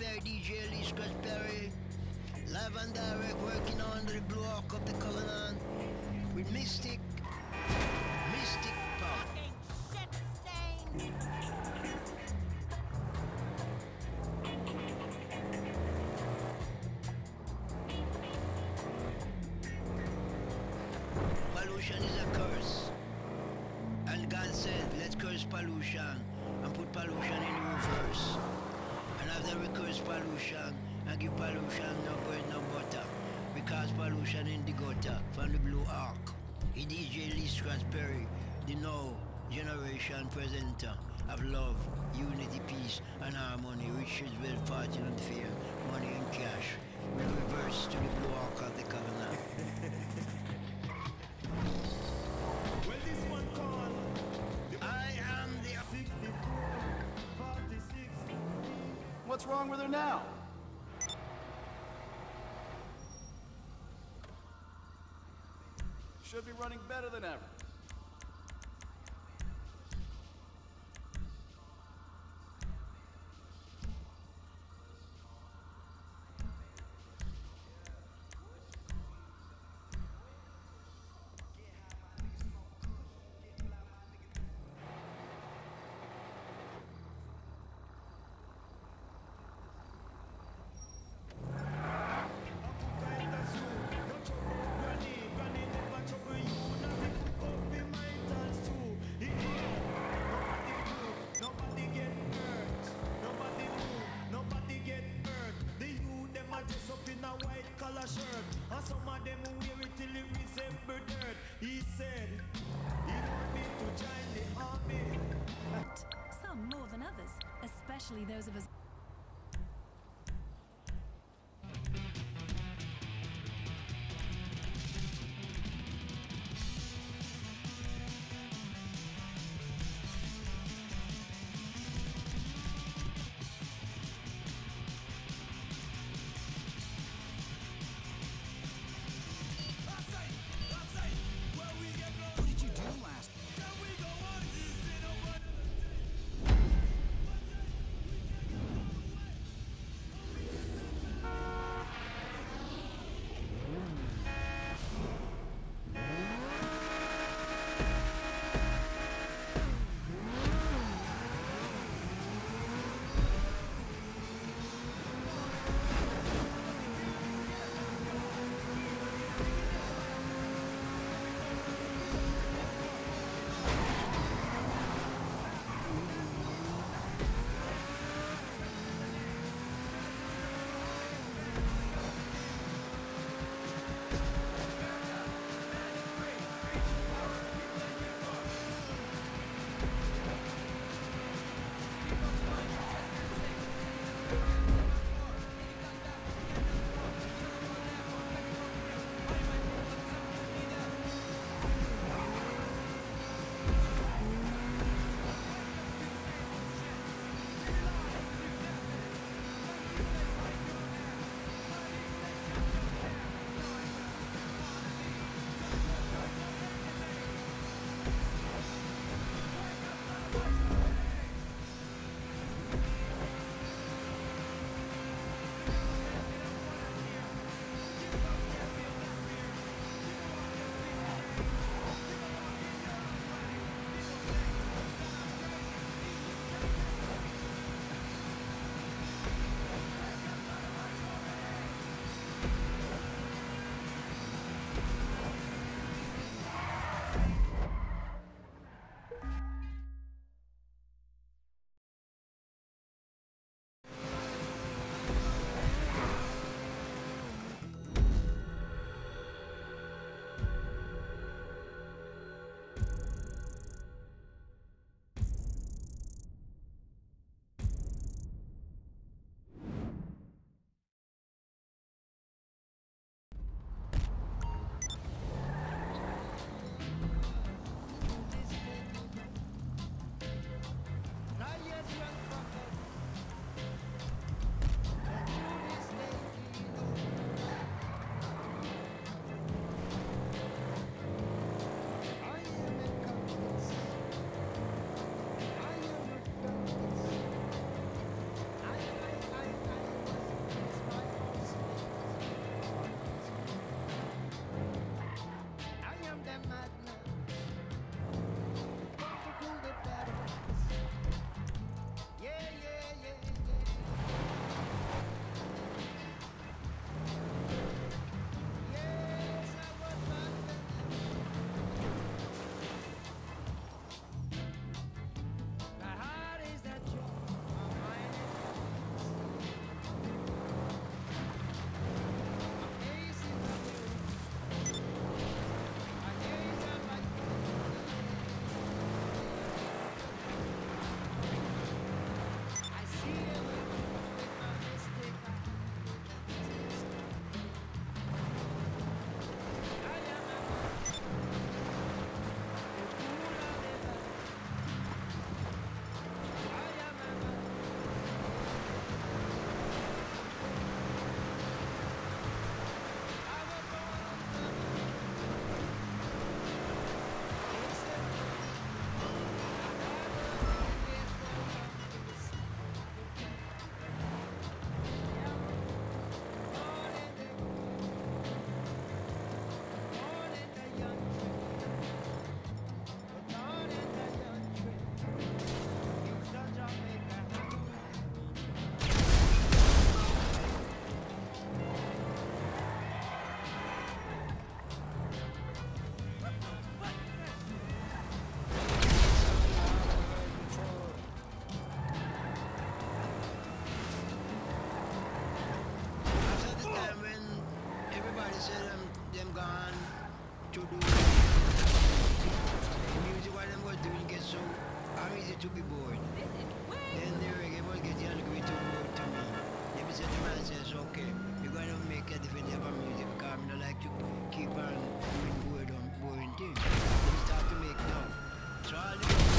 Perry, DJ Lee Perry. Live and direct, working under the arc of the Covenant with Mystic. Mystic stain. Pollution is a curse. And God said, let's curse pollution and put pollution in reverse. After we curse pollution and give pollution no bread, no butter. Because pollution in the gutter from the blue ark. He DJ Lee Scratch Perry, the now generation presenter of love, unity, peace, and harmony, riches, wealth, fortune, and fear, money and cash. We reverse to the blue ark of the covenant. What's wrong with her now? Should be running better than ever. Shirt. And some of them wear it till it resemble dirt. He said he to join the army. Some more than others, especially those of us. To be bored. Then the reggae was getting a little bit too bored to me. They be said the man says, okay, you're gonna make a different type of music because I don't like to keep on doing bored on boring things. They start to make now. So all the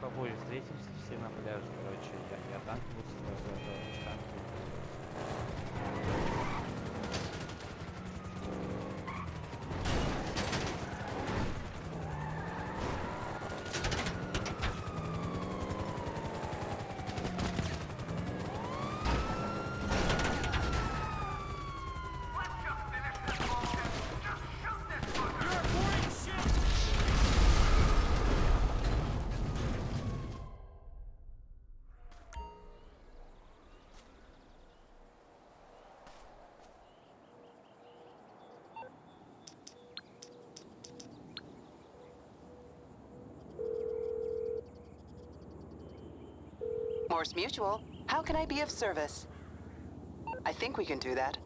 Побои встретимся все на пляже. Короче, я, я танк буду с- танк Mutual. How can I be of service? I think we can do that.